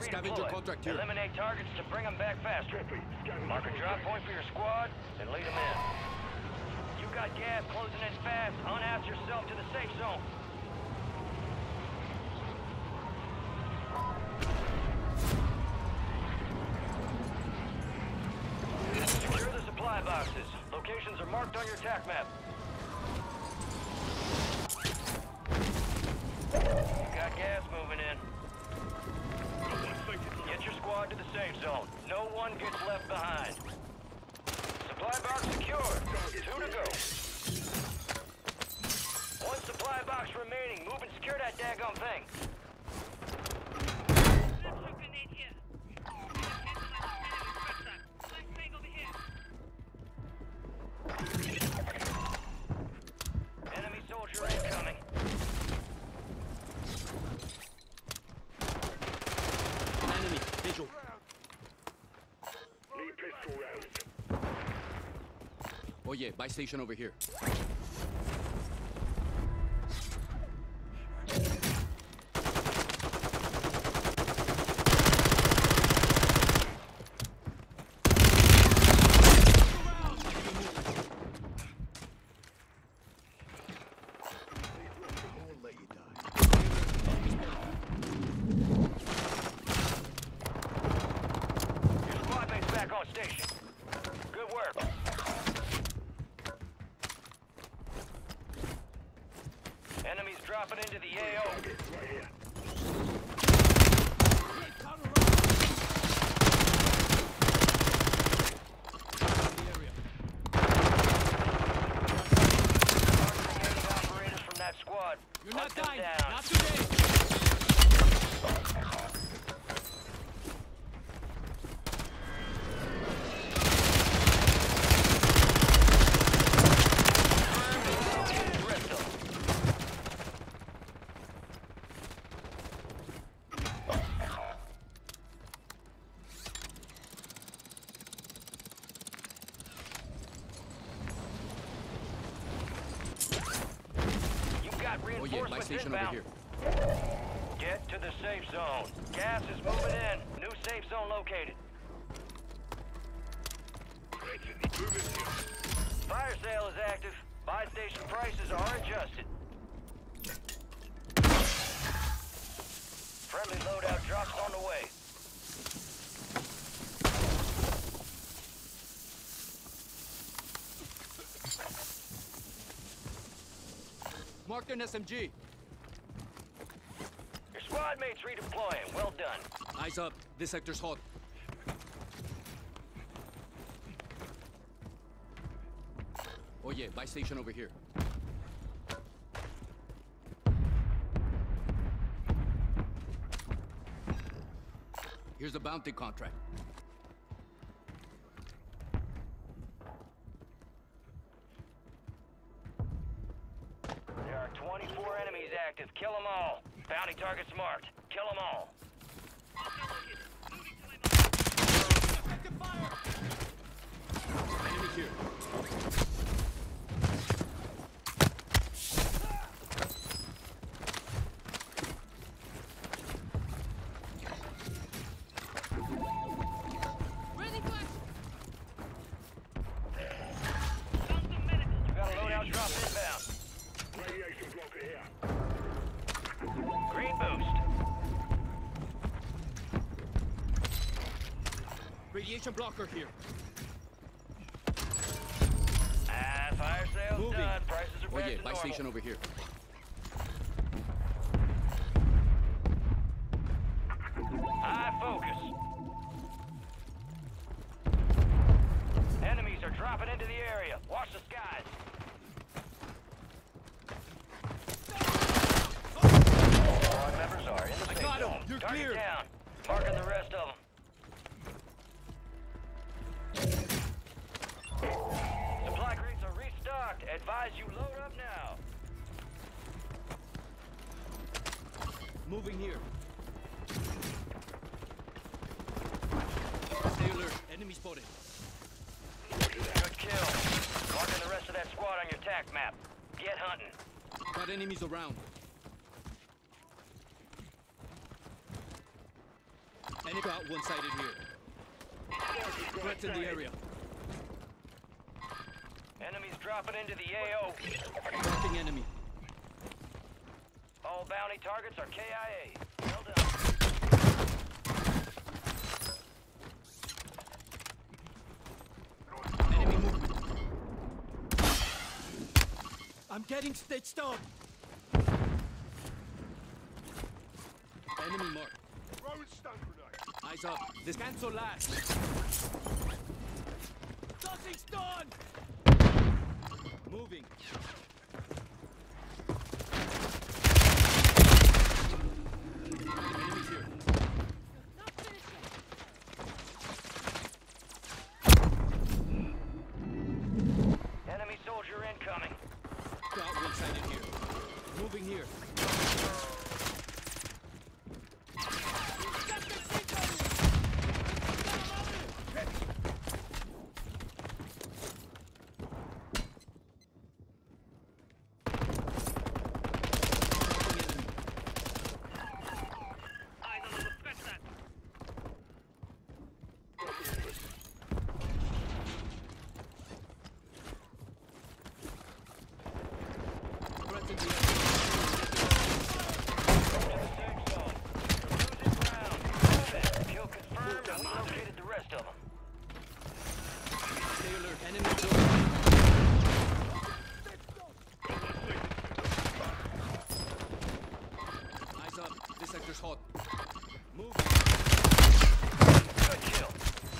Scavenger redeploy. contract here. Eliminate targets to bring them back faster. Mark a drop point for your squad and lead them in. You got gas closing in fast. Unass yourself to the safe zone. Secure the supply boxes. Locations are marked on your TAC map. You got gas moving squad to the safe zone. No one gets left behind. Supply box secured. Two to go. One supply box remaining. Move and secure that daggone thing. Yeah, buy station over here. Your squad mate's back on station. Good work. Enemies dropping into the AO. Right here. Operators from that squad. You're Hunt not them dying. down. Not today. Rest of them. You got Oh yeah, buy reinforcements station over here. Get to the safe zone. Gas is moving in. New safe zone located. Fire sale is active. Buy station prices are adjusted. Friendly loadout drops on the way. Marked an SMG. Squad mates redeploying. Well done. Eyes up. This sector's hot. Oh yeah, buy station over here. Here's the bounty contract. Targets marked. Kill them all. Radiation blocker here. Ah, fire sale's Moving. done. Prices are Oh back yeah, to buy normal. station over here. Moving here. Stay alert. Enemy spotted. Good kill. Marking the rest of that squad on your TAC map. Get hunting. Got enemies around. Enemy got one sided here. Threats in the area. Enemies dropping into the AO. Marking enemy. All bounty targets are KIA. Well done. I'm getting stitched up. Enemy mark. Throwing stun grenade. Eyes up. This cancel last. Tossing stun. Moving. Moving here. The scratch that. Threats in the area. Safe zone. You're losing ground. Move it. Kill confirmed. We located the rest of them. Stay alert. Enemy close. Eyes up. This sector's hot. Moving. Good kill.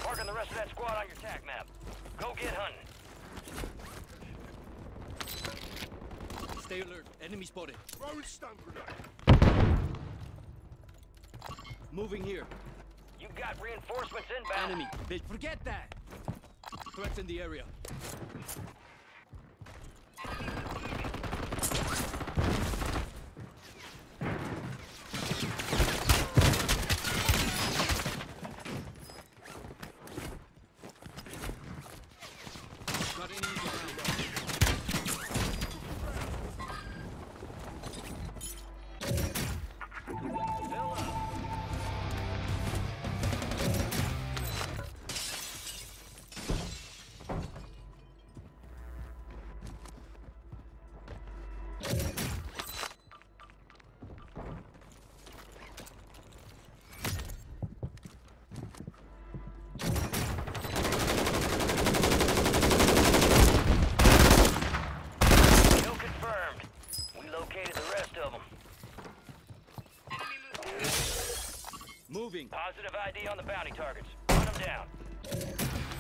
Marking the rest of that squad on your tac map. Go get hunting. Stay alert. Enemy spotted. Throwing stun grenade. Moving here. You got reinforcements inbound. Enemy. They forget that. Threats in the area. Positive ID on the bounty targets. Run them down.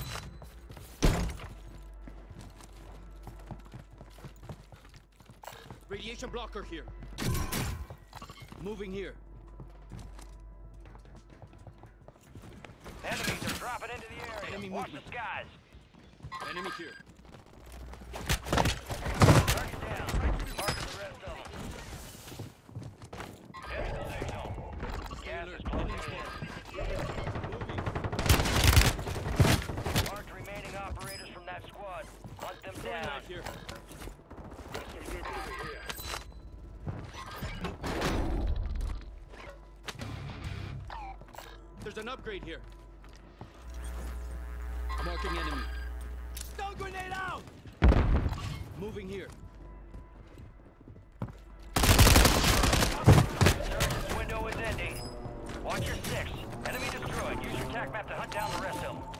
Radiation blocker here. Moving here. Enemies are dropping into the area. Enemy Watch movement. the skies. Enemy here. An upgrade here. Marking enemy. Stun grenade out! Moving here. Surgeon's window is ending. Watch your six. Enemy destroyed. Use your tac map to hunt down the rest of them.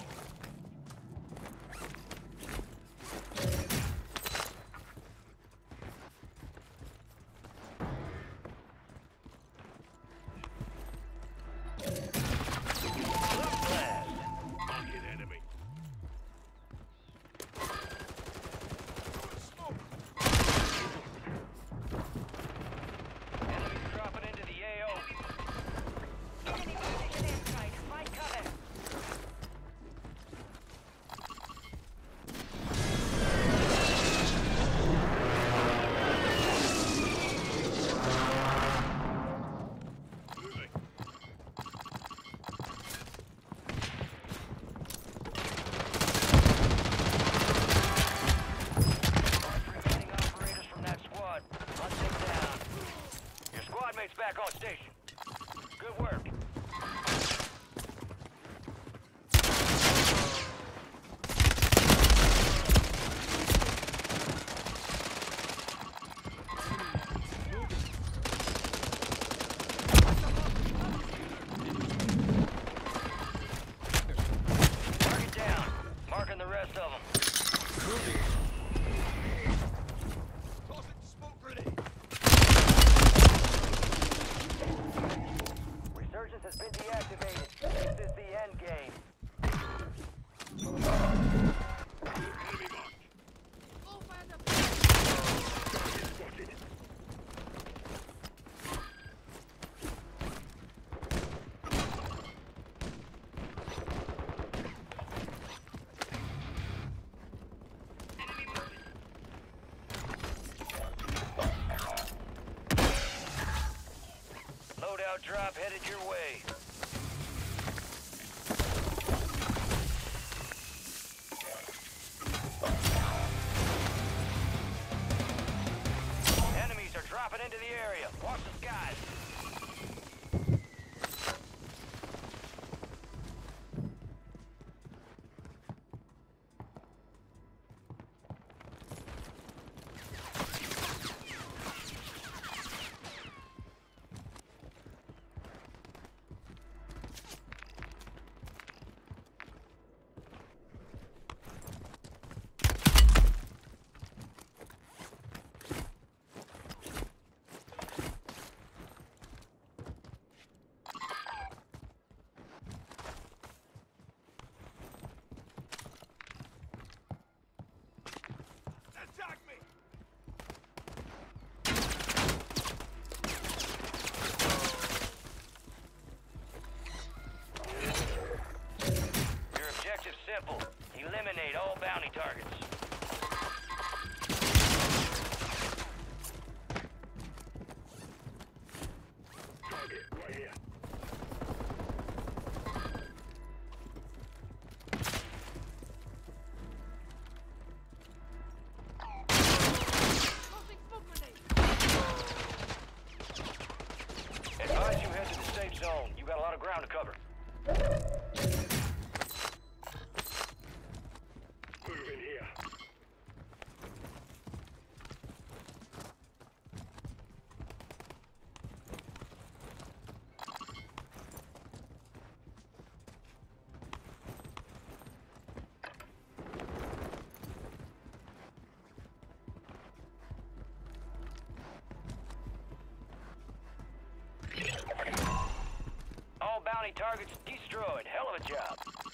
Drop headed your way. Enemies are dropping into the area. Watch the skies. Attack me. Your objective's simple. Eliminate all bounty targets. Target you head to the safe zone. You got a lot of ground to cover. Bounty targets destroyed. Hell of a job.